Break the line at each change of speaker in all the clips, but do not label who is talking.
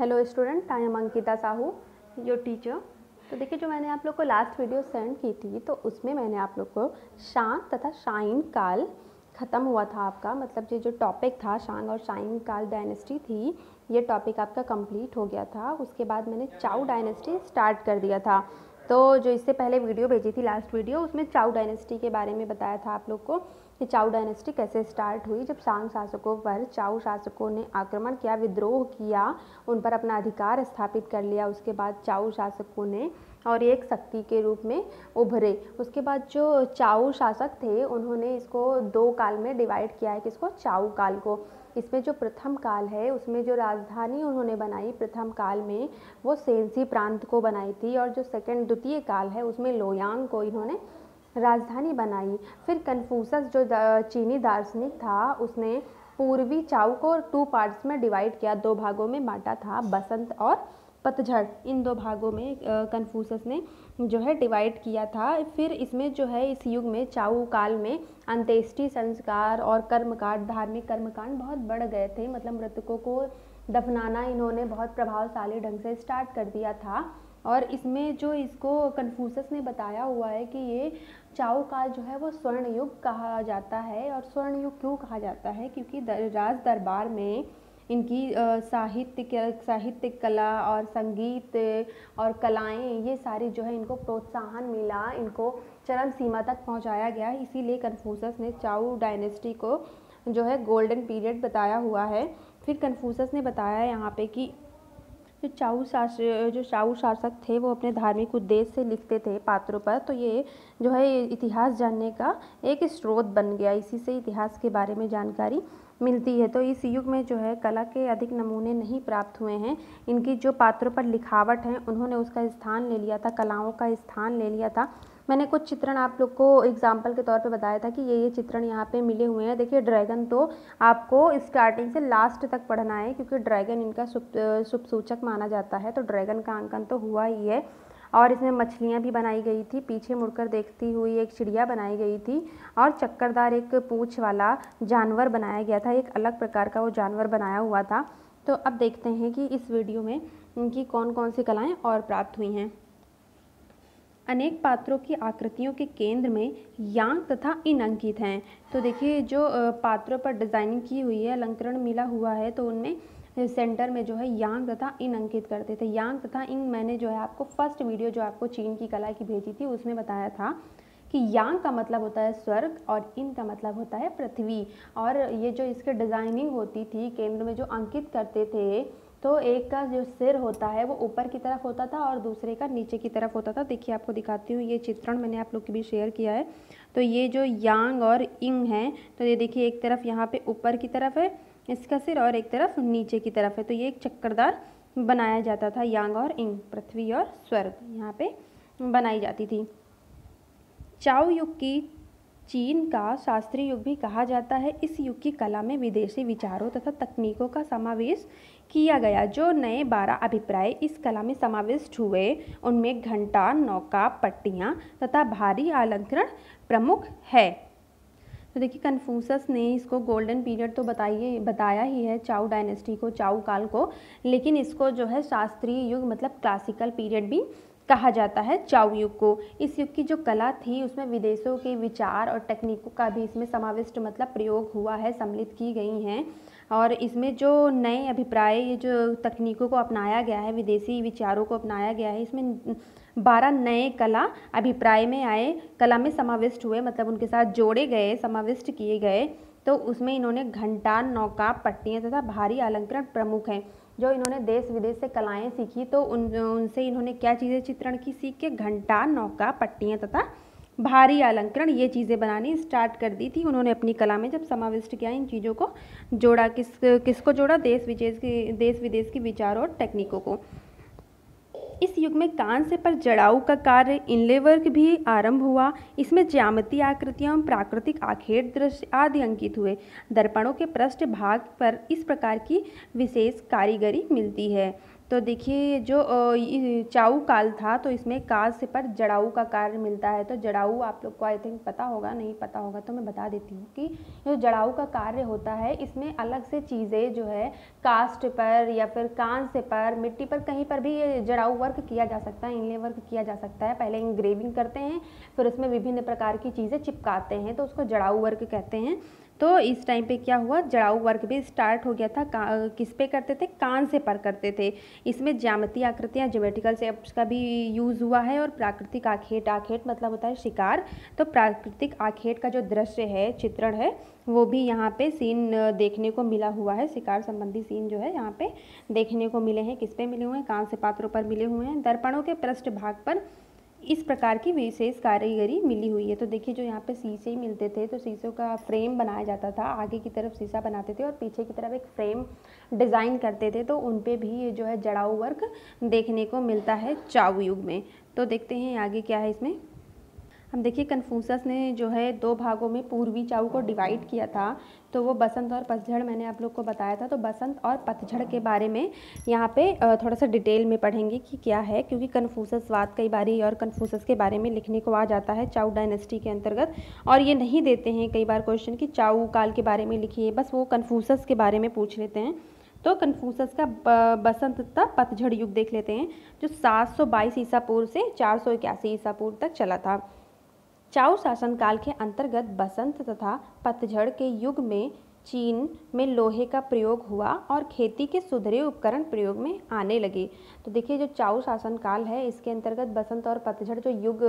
Hello student I am Ankita Sahu your teacher तो देखिए, जो मैंने आप लोग को लास्ट वीडियो सेंड की थी तो उसमें मैंने आप लोग को शांत तथा शाइन काल ख़त्म हुआ था आपका। मतलब ये जो टॉपिक था शांग और शाइन काल डायनेस्टी थी, ये टॉपिक आपका कंप्लीट हो गया था। उसके बाद मैंने चाउ डायनेस्टी स्टार्ट कर दिया था। तो जो इससे पहले वीडियो भेजी थी लास्ट वीडियो उसमें चाउ डायनेस्टी के बारे में बताया था आप लोग को। कि चाउ डायनेस्टी कैसे स्टार्ट हुई, जब सांग शासकों पर चाउ शासकों ने आक्रमण किया, विद्रोह किया, उन पर अपना अधिकार स्थापित कर लिया, उसके बाद चाउ शासकों ने और एक शक्ति के रूप में उभरे। उसके बाद जो चाउ शासक थे, उन्होंने इसको दो काल में डिवाइड किया है, किसको? चाउ काल को। इसमें जो प्रथम काल है, उसमें जो राजधानी उन्होंने बनाई प्रथम काल में, वो सेंसी प्रांत को बनाई थी और जो सेकंड द्वितीय काल है, उसमें लोयांग को इन्होंने राजधानी बनाई। फिर कन्फ्यूशस जो चीनी दार्शनिक था, उसने पूर्वी चाउ को टू पार्ट्स में डिवाइड किया। दो भागों में बांटा था, बसंत और पतझड़। इन दो भागों में कन्फ्यूशस ने जो है डिवाइड किया था। फिर इसमें जो है, इस युग में चाऊ काल में अंत्येष्टि संस्कार और कर्मकांड, धार्मिक कर्मकांड बहुत बढ़ गए थे। मतलब मृतकों को दफनाना इन्होंने बहुत प्रभावशाली ढंग से स्टार्ट कर दिया था। और इसमें जो इसको कन्फ्यूशस ने बताया हुआ है कि ये चाऊ काल जो है वो स्वर्ण युग कहा जाता है और स्वर्ण युग क्यों कहा जाता है? क्योंकि राज दरबार में इनकी साहित्य साहित्यिक कला और संगीत और कलाएँ, ये सारी जो है इनको प्रोत्साहन मिला, इनको चरम सीमा तक पहुँचाया गया। इसीलिए कन्फ्यूशस ने चाऊ डायनेस्टी को जो है गोल्डन पीरियड बताया हुआ है। फिर कन्फ्यूशस ने बताया यहाँ पे कि जो चाऊ शास जो चाऊ शासक थे, वो अपने धार्मिक उद्देश्य से लिखते थे पात्रों पर। तो ये जो है इतिहास जानने का एक स्रोत बन गया। इसी से इतिहास के बारे में जानकारी मिलती है। तो इस युग में जो है, कला के अधिक नमूने नहीं प्राप्त हुए हैं। इनकी जो पात्रों पर लिखावट है, उन्होंने उसका स्थान ले लिया था, कलाओं का स्थान ले लिया था। मैंने कुछ चित्रण आप लोग को एग्ज़ाम्पल के तौर पे बताया था कि ये ये चित्रण यहाँ पे मिले हुए हैं। देखिए ड्रैगन तो आपको स्टार्टिंग से लास्ट तक पढ़ना है, क्योंकि ड्रैगन इनका शुभ सूचक माना जाता है तो ड्रैगन का अंकन तो हुआ ही है। और इसमें मछलियाँ भी बनाई गई थी, पीछे मुड़कर देखती हुई एक चिड़िया बनाई गई थी, और चक्करदार एक पूछ वाला जानवर बनाया गया था, एक अलग प्रकार का वो जानवर बनाया हुआ था। तो अब देखते हैं कि इस वीडियो में इनकी कौन कौन सी कलाएँ और प्राप्त हुई हैं। अनेक पात्रों की आकृतियों के केंद्र में यांग तथा इन अंकित हैं। तो देखिए, जो पात्रों पर डिज़ाइनिंग की हुई है, अलंकरण मिला हुआ है तो उनमें सेंटर में जो है यांग तथा इन अंकित करते थे। यांग तथा इन मैंने जो है आपको फ़र्स्ट वीडियो जो आपको चीन की कला की भेजी थी, उसमें बताया था कि यांग का मतलब होता है स्वर्ग और इन का मतलब होता है पृथ्वी। और ये जो इसके डिज़ाइनिंग होती थी, केंद्र में जो अंकित करते थे तो एक का जो सिर होता है वो ऊपर की तरफ़ होता था और दूसरे का नीचे की तरफ़ होता था। देखिए, आपको दिखाती हूँ, ये चित्रण मैंने आप लोग के भी शेयर किया है। तो ये जो यांग और इंग हैं तो ये देखिए, एक तरफ़ यहाँ पे ऊपर की तरफ़ है इसका सिर और एक तरफ़ नीचे की तरफ़ है। तो ये एक चक्करदार बनाया जाता था, यांग और इंग, पृथ्वी और स्वर्ग यहाँ पे बनाई जाती थी। चाउ युग की चीन का शास्त्रीय युग भी कहा जाता है। इस युग की कला में विदेशी विचारों तथा तकनीकों का समावेश किया गया, जो नए बारह अभिप्राय इस कला में समाविष्ट हुए। उनमें घंटा, नौका, पट्टियाँ तथा भारी अलंकरण प्रमुख है। तो देखिए कन्फ्यूसस ने इसको गोल्डन पीरियड तो बताइए, बताया ही है चाउ डायनेस्टी को चाउ काल को, लेकिन इसको जो है शास्त्रीय युग मतलब क्लासिकल पीरियड भी कहा जाता है चाउ युग को। इस युग की जो कला थी, उसमें विदेशों के विचार और टेक्निकों का भी इसमें समाविष्ट मतलब प्रयोग हुआ है, सम्मिलित की गई हैं। और इसमें जो नए अभिप्राय, ये जो तकनीकों को अपनाया गया है, विदेशी विचारों को अपनाया गया है, इसमें बारह नए कला अभिप्राय में आए, कला में समाविष्ट हुए मतलब उनके साथ जोड़े गए, समाविष्ट किए गए। तो उसमें इन्होंने घंटा नौका पट्टियाँ तथा भारी अलंकरण प्रमुख हैं, जो इन्होंने देश विदेश से कलाएँ सीखी। तो उन, उनसे इन्होंने क्या चीज़ें चित्रण की सीख के? घंटा नौका पट्टियाँ तथा भारी अलंकरण, ये चीज़ें बनानी स्टार्ट कर दी थी। उन्होंने अपनी कला में जब समाविष्ट किया, इन चीज़ों को जोड़ा, किस, किसको जोड़ा? देश विदेश की, देश विदेश के विचारों और टेक्निकों को। इस युग में कांस्य पर जड़ाऊ का कार्य इनले वर्क भी आरंभ हुआ। इसमें ज्यामितीय आकृतियाँ, प्राकृतिक आखेट दृश्य आदि अंकित हुए। दर्पणों के पृष्ठ भाग पर इस प्रकार की विशेष कारीगरी मिलती है। तो देखिए, जो चाऊ काल था तो इसमें से पर जड़ाऊ का कार्य मिलता है। तो जड़ाऊ आप लोग को आई थिंक पता होगा, नहीं पता होगा तो मैं बता देती हूँ कि जो जड़ाऊ का कार्य होता है, इसमें अलग से चीज़ें जो है, कास्ट पर या फिर कांस पर, मिट्टी पर, कहीं पर भी ये जड़ाऊ वर्क किया जा सकता है, इनले वर्क किया जा सकता है। पहले इंग्रेविंग करते हैं, फिर उसमें विभिन्न प्रकार की चीज़ें चिपकाते हैं तो उसको जड़ाऊ वर्क कहते हैं। तो इस टाइम पे क्या हुआ? जड़ाऊ वर्क भी स्टार्ट हो गया था। किस पे करते थे? कान से पर करते थे। इसमें ज्यामितीय आकृतियाँ ज्योमेट्रिकल शेप्स का भी यूज़ हुआ है और प्राकृतिक आखेट आखेट मतलब होता है शिकार। तो प्राकृतिक आखेट का जो दृश्य है, चित्रण है, वो भी यहाँ पे सीन देखने को मिला हुआ है। शिकार संबंधी सीन जो है, यहाँ पे देखने को मिले हैं। किस पे मिले हुए हैं? से पात्रों पर मिले हुए हैं। दर्पणों के पृष्ठ भाग पर इस प्रकार की विशेष कारीगरी मिली हुई है। तो देखिए, जो यहाँ पे शीशे मिलते थे तो शीशों का फ्रेम बनाया जाता था। आगे की तरफ़ शीशा बनाते थे और पीछे की तरफ़ एक फ्रेम डिज़ाइन करते थे। तो उन पे भी ये जो है जड़ाऊ वर्क देखने को मिलता है चाऊ युग में। तो देखते हैं आगे क्या है इसमें। हम देखिए कन्फ्यूशस ने जो है दो भागों में पूर्वी चाऊ को डिवाइड किया था। तो वो बसंत और पतझड़ मैंने आप लोग को बताया था। तो बसंत और पतझड़ के बारे में यहाँ पे थोड़ा सा डिटेल में पढ़ेंगे कि क्या है, क्योंकि कन्फ्यूशसवाद कई बार और कन्फ्यूशस के बारे में लिखने को आ जाता है चाऊ डायनेस्टी के अंतर्गत। और ये नहीं देते हैं कई बार क्वेश्चन कि चाऊ काल के बारे में लिखिए, बस वो कन्फ्यूशस के बारे में पूछ लेते हैं। तो कन्फ्यूशस का बसंत तथा पतझड़ युग देख लेते हैं, जो 722 ईसा पूर्व से चार सौ इक्यासी ईसा पूर्व तक चला था। चाउ शासनकाल के अंतर्गत बसंत तथा पतझड़ के युग में चीन में लोहे का प्रयोग हुआ और खेती के सुधरे उपकरण प्रयोग में आने लगे। तो देखिए, जो चाउ शासनकाल है, इसके अंतर्गत बसंत और पतझड़ जो युग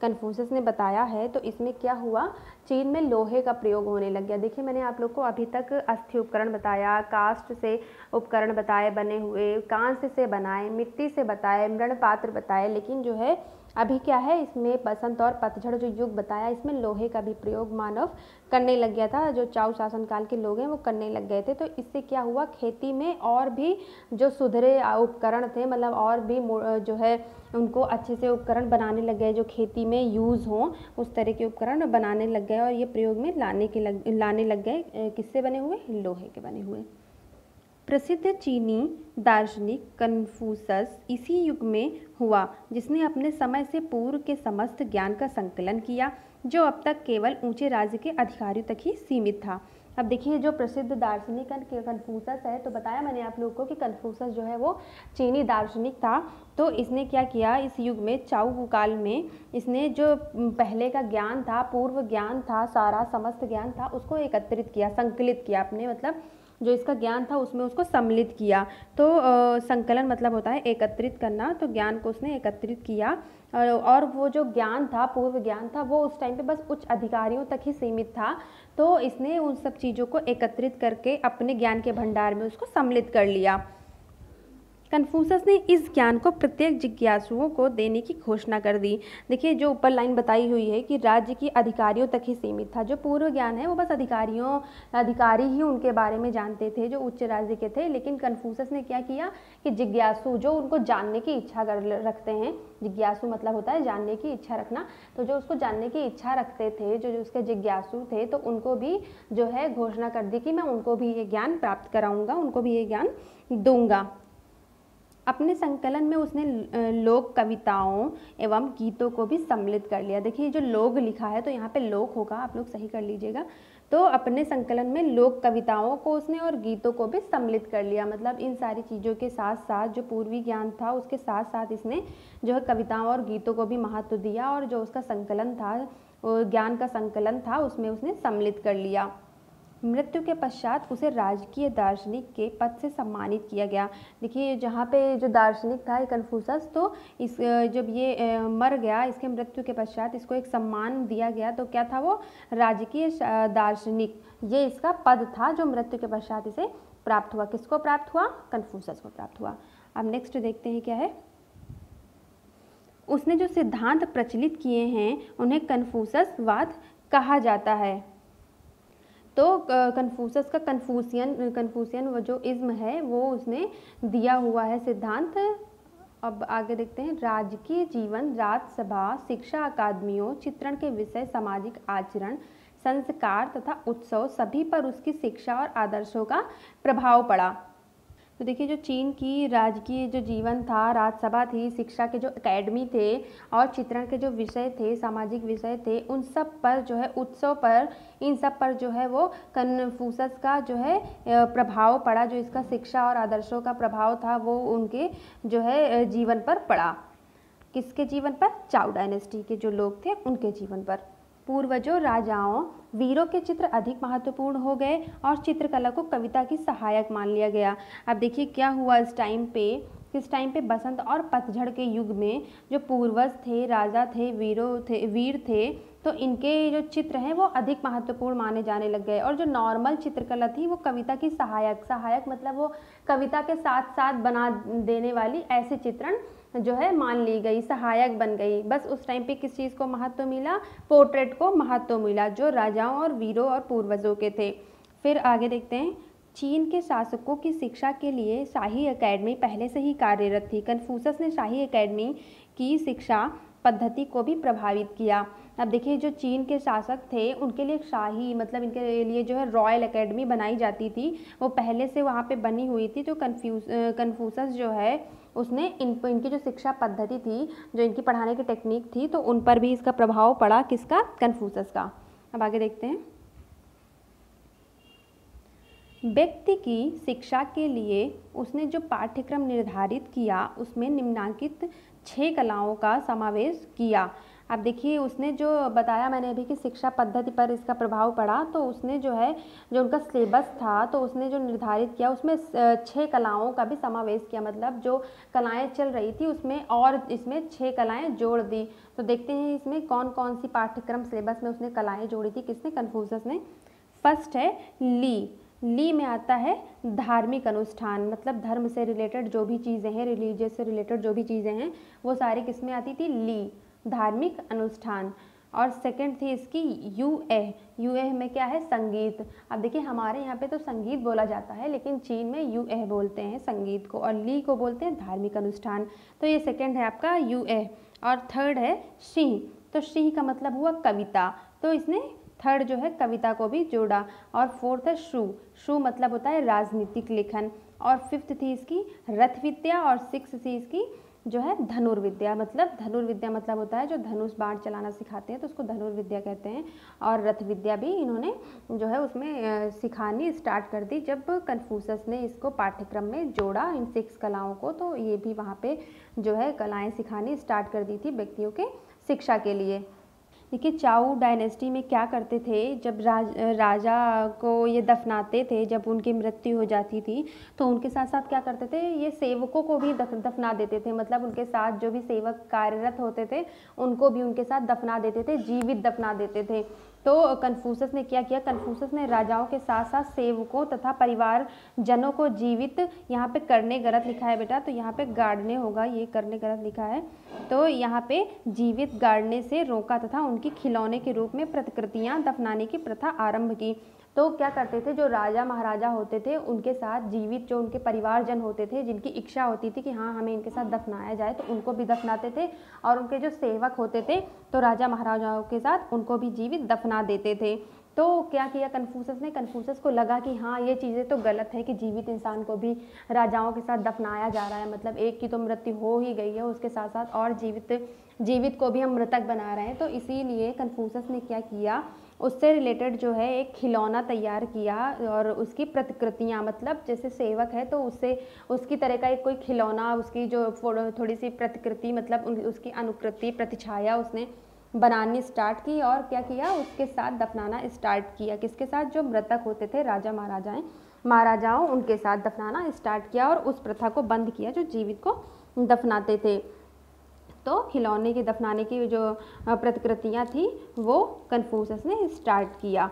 कन्फ्यूशस ने बताया है तो इसमें क्या हुआ? चीन में लोहे का प्रयोग होने लग गया। देखिए, मैंने आप लोग को अभी तक अस्थि उपकरण बताया कास्ट से उपकरण बताए, बने हुए, कांस्य से बनाए, मिट्टी से बताए मृण पात्र बताए, लेकिन जो है अभी क्या है, इसमें बसंत और पतझड़ जो युग बताया, इसमें लोहे का भी प्रयोग मानव करने लग गया था। जो चाउ शासनकाल के लोग हैं, वो करने लग गए थे। तो इससे क्या हुआ, खेती में और भी जो सुधरे उपकरण थे मतलब और भी जो है, उनको अच्छे से उपकरण बनाने लग गए। जो खेती में यूज़ हों, उस तरह के उपकरण बनाने लग गए और ये प्रयोग में लाने के लग, लाने लग गए। किससे बने हुए? लोहे के बने हुए। प्रसिद्ध चीनी, दार्शनिक कन्फ्यूशस इसी युग में हुआ, जिसने अपने समय से पूर्व के समस्त ज्ञान का संकलन किया, जो अब तक केवल ऊँचे राज्य के अधिकारियों तक ही सीमित था। अब देखिए, जो प्रसिद्ध दार्शनिक कन्फ्यूशस है तो बताया मैंने आप लोगों को कि कन्फ्यूशस जो है वो चीनी दार्शनिक था। तो इसने क्या किया, इस युग में चाऊ काल में, इसने जो पहले का ज्ञान था, पूर्व ज्ञान था, सारा समस्त ज्ञान था, उसको एकत्रित किया, संकलित किया अपने मतलब जो इसका ज्ञान था उसमें उसको सम्मिलित किया। तो संकलन मतलब होता है एकत्रित करना तो ज्ञान को उसने एकत्रित किया। और वो जो ज्ञान था, पूर्व ज्ञान था, वो उस टाइम पे बस उच्च अधिकारियों तक ही सीमित था। तो इसने उन सब चीज़ों को एकत्रित करके अपने ज्ञान के भंडार में उसको सम्मिलित कर लिया। कन्फ्यूशस ने इस ज्ञान को प्रत्येक जिज्ञासुओं को देने की घोषणा कर दी। देखिए, जो ऊपर लाइन बताई हुई है कि राज्य की अधिकारियों तक ही सीमित था, जो पूर्व ज्ञान है, वो बस अधिकारियों, अधिकारी ही उनके बारे में जानते थे, जो उच्च राज्य के थे। लेकिन कन्फ्यूशस ने क्या किया कि जिज्ञासु, जो उनको जानने की इच्छा कर रखते हैं, जिज्ञासु मतलब होता है जानने की इच्छा रखना तो जो उसको जानने की इच्छा रखते थे, जो जो उसके जिज्ञासु थे तो उनको भी जो है घोषणा कर दी कि मैं उनको भी ये ज्ञान प्राप्त कराऊँगा, उनको भी ये ज्ञान दूँगा। अपने संकलन में उसने लोक कविताओं एवं गीतों को भी सम्मिलित कर लिया। देखिए जो लोग लिखा है तो यहाँ पे लोक होगा, आप लोग सही कर लीजिएगा। तो अपने संकलन में लोक कविताओं को उसने और गीतों को भी सम्मिलित कर लिया। मतलब इन सारी चीज़ों के साथ साथ जो पूर्वी ज्ञान था, उसके साथ साथ इसने जो है कविताओं और गीतों को भी महत्व दिया और जो उसका संकलन था ज्ञान का संकलन था, उसमें उसने सम्मिलित कर लिया। मृत्यु के पश्चात उसे राजकीय दार्शनिक के पद से सम्मानित किया गया। देखिए जहाँ पे जो दार्शनिक था कन्फ्यूशस तो इस जब ये मर गया, इसके मृत्यु के पश्चात इसको एक सम्मान दिया गया तो क्या था वो? राजकीय दार्शनिक। ये इसका पद था जो मृत्यु के पश्चात इसे प्राप्त हुआ। किसको प्राप्त हुआ? कन्फ्यूशस को प्राप्त हुआ। अब नेक्स्ट देखते हैं क्या है। उसने जो सिद्धांत प्रचलित किए हैं, उन्हें कन्फ्यूशसवाद कहा जाता है। तो कन्फ्यूसस का कन्फ्यूसियन कन्फ्यूसियन वो जो इज्म है, वो उसने दिया हुआ है सिद्धांत। अब आगे देखते हैं राजकीय जीवन राजसभा शिक्षा अकादमियों, चित्रण के विषय, सामाजिक आचरण, संस्कार तथा उत्सव, सभी पर उसकी शिक्षा और आदर्शों का प्रभाव पड़ा। तो देखिए, जो चीन की राजकीय जो जीवन था, राजसभा थी, शिक्षा के जो एकेडमी थे और चित्रण के जो विषय थे, सामाजिक विषय थे, उन सब पर जो है, उत्सव पर, इन सब पर जो है वो कन्फ्यूशस का जो है प्रभाव पड़ा, जो इसका शिक्षा और आदर्शों का प्रभाव था, वो उनके जो है जीवन पर पड़ा। किसके जीवन पर? चाउ डायनेस्टी के जो लोग थे, उनके जीवन पर। पूर्वजों, राजाओं, वीरों के चित्र अधिक महत्वपूर्ण हो गए और चित्रकला को कविता की सहायक मान लिया गया। अब देखिए क्या हुआ इस टाइम पे किस टाइम पे बसंत और पतझड़ के युग में जो पूर्वज थे, राजा थे, वीरों थे, वीर थे तो इनके जो चित्र हैं वो अधिक महत्वपूर्ण माने जाने लग गए और जो नॉर्मल चित्रकला थी वो कविता की सहायक सहायक मतलब वो कविता के साथ साथ बना देने वाली ऐसे चित्रण जो है, मान ली गई, सहायक बन गई। बस उस टाइम पे किस चीज़ को महत्व मिला? पोर्ट्रेट को महत्व मिला, जो राजाओं और वीरों और पूर्वजों के थे। फिर आगे देखते हैं। चीन के शासकों की शिक्षा के लिए शाही अकेडमी पहले से ही कार्यरत थी। कन्फ्यूसस ने शाही अकेडमी की शिक्षा पद्धति को भी प्रभावित किया। अब देखिए, जो चीन के शासक थे, उनके लिए शाही मतलब इनके लिए जो है रॉयल एकेडमी बनाई जाती थी। वो पहले से वहाँ पे बनी हुई थी तो कन्फ्यूज़ कन्फ्यूशस जो है, उसने इन, इनकी जो शिक्षा पद्धति थी, जो इनकी पढ़ाने की टेक्निक थी तो उन पर भी इसका प्रभाव पड़ा किसका? कन्फ्यूशस का। अब आगे देखते हैं। व्यक्ति की शिक्षा के लिए उसने जो पाठ्यक्रम निर्धारित किया, उसमें निम्नांकित छह कलाओं का समावेश किया। अब देखिए, उसने जो बताया मैंने अभी कि शिक्षा पद्धति पर इसका प्रभाव पड़ा तो उसने जो है, जो उनका सिलेबस था तो उसने जो निर्धारित किया, उसमें छः कलाओं का भी समावेश किया मतलब जो कलाएँ चल रही थी, उसमें और इसमें छः कलाएँ जोड़ दी। तो देखते हैं इसमें कौन कौन सी पाठ्यक्रम सिलेबस में उसने कलाएँ जोड़ी थी, किसने? कन्फ्यूजस ने। फ़र्स्ट है, ली। ली में आता है धार्मिक अनुष्ठान मतलब धर्म से रिलेटेड जो भी चीज़ें हैं, रिलीजियस से रिलेटेड जो भी चीज़ें हैं, वो सारी किसमें आती थी? ली। धार्मिक अनुष्ठान। और सेकंड थी इसकी यू ए यू ए में क्या है? संगीत। अब देखिए, हमारे यहाँ पे तो संगीत बोला जाता है, लेकिन चीन में यू ए बोलते हैं, संगीत को, और ली को बोलते हैं धार्मिक अनुष्ठान। तो ये सेकंड है आपका यू ए और थर्ड है सिंह तो सिंह का मतलब हुआ कविता। तो इसने थर्ड जो है, कविता को भी जोड़ा। और फोर्थ है शु। शु मतलब होता है राजनीतिक लेखन। और फिफ्थ थी इसकी रथ विद्या और सिक्स थी इसकी जो है धनुर्विद्या मतलब धनुर्विद्या मतलब होता है जो धनुष बाण चलाना सिखाते हैं तो उसको धनुर्विद्या कहते हैं। और रथ विद्या भी इन्होंने जो है उसमें सिखानी स्टार्ट कर दी। जब कन्फ्यूसस ने इसको पाठ्यक्रम में जोड़ा इन सिक्स कलाओं को तो ये भी वहाँ पे जो है कलाएँ सिखानी स्टार्ट कर दी थी व्यक्तियों के शिक्षा के लिए। देखिए चाऊ डायनेस्टी में क्या करते थे जब राज राजा को ये दफनाते थे जब उनकी मृत्यु हो जाती थी तो उनके साथ साथ क्या करते थे ये सेवकों को भी दफ, दफना देते थे। मतलब उनके साथ जो भी सेवक कार्यरत होते थे उनको भी उनके साथ दफना देते थे जीवित दफना देते थे। तो कन्फ्यूसस ने क्या किया? कन्फ्यूसस ने राजाओं के साथ साथ सेवकों तथा परिवार जनों को जीवित यहाँ पे करने गलत लिखा है बेटा। तो यहाँ पे गाड़ने होगा, ये करने गलत लिखा है। तो यहाँ पे जीवित गाड़ने से रोका तथा उनकी खिलौने के रूप में प्रतिकृतियाँ दफनाने की प्रथा आरंभ की। तो क्या करते थे, जो राजा महाराजा होते थे, उनके साथ जीवित जो उनके परिवारजन होते थे, जिनकी इच्छा होती थी कि हाँ हमें इनके साथ दफनाया जाए तो उनको भी दफनाते थे। और उनके जो सेवक होते थे तो राजा महाराजाओं के साथ उनको भी जीवित दफना देते थे। तो क्या किया कन्फ्यूशस ने? कन्फ्यूशस को लगा कि हाँ ये चीज़ें तो गलत है कि जीवित इंसान को भी राजाओं के साथ दफनाया जा रहा है। मतलब एक की तो मृत्यु हो ही गई है, उसके साथ साथ और जीवित जीवित को भी हम मृतक बना रहे हैं। तो इसीलिए कन्फ्यूशस ने क्या किया? उससे रिलेटेड जो है एक खिलौना तैयार किया और उसकी प्रतिकृतियाँ मतलब जैसे सेवक है तो उससे उसकी तरह का एक कोई खिलौना, उसकी जो थोड़ी सी प्रतिकृति मतलब उसकी अनुकृति, प्रतिछाया उसने बनानी स्टार्ट की और क्या किया? उसके साथ दफनाना स्टार्ट किया। किसके साथ? जो मृतक होते थे, राजा महाराजाएँ, महाराजाओं, उनके साथ दफनाना स्टार्ट किया और उस प्रथा को बंद किया जो जीवित को दफनाते थे। तो खिलौने के, दफनाने की जो प्रतिकृतियाँ थी, वो कन्फ्यूशस ने स्टार्ट किया।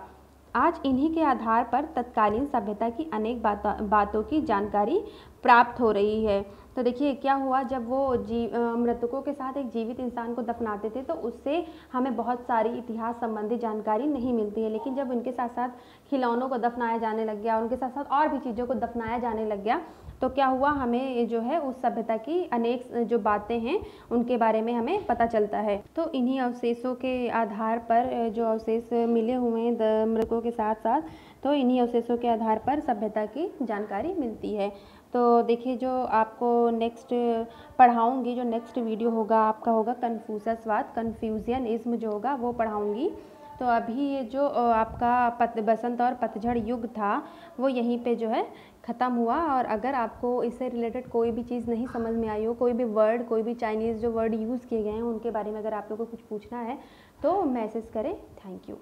आज इन्हीं के आधार पर तत्कालीन सभ्यता की अनेक बातों की जानकारी प्राप्त हो रही है। तो देखिए, क्या हुआ, जब वो जी मृतकों के साथ एक जीवित इंसान को दफनाते थे तो उससे हमें बहुत सारी इतिहास संबंधी जानकारी नहीं मिलती है। लेकिन जब उनके साथ साथ खिलौनों को दफनाया जाने लग गया, उनके साथ साथ और भी चीज़ों को दफनाया जाने लग गया तो क्या हुआ? हमें जो है, उस सभ्यता की अनेक जो बातें हैं, उनके बारे में हमें पता चलता है। तो इन्हीं अवशेषों के आधार पर जो अवशेष मिले हुए हैं मृतकों के साथ साथ तो इन्हीं अवशेषों के आधार पर सभ्यता की जानकारी मिलती है। तो देखिए, जो आपको नेक्स्ट पढ़ाऊँगी, जो नेक्स्ट वीडियो होगा, आपका होगा कन्फ्यूजसवाद कन्फ्यूज़न इज्म जो होगा, वो पढ़ाऊँगी। तो अभी ये जो आपका पत, बसंत और पतझड़ युग था, वो यहीं पे जो है ख़त्म हुआ और अगर आपको इससे रिलेटेड कोई भी चीज़ नहीं समझ में आई हो, कोई भी वर्ड कोई भी चाइनीज़ जो वर्ड यूज़ किए गए हैं, उनके बारे में अगर आप लोगों को कुछ पूछना है तो मैसेज करें। Thank you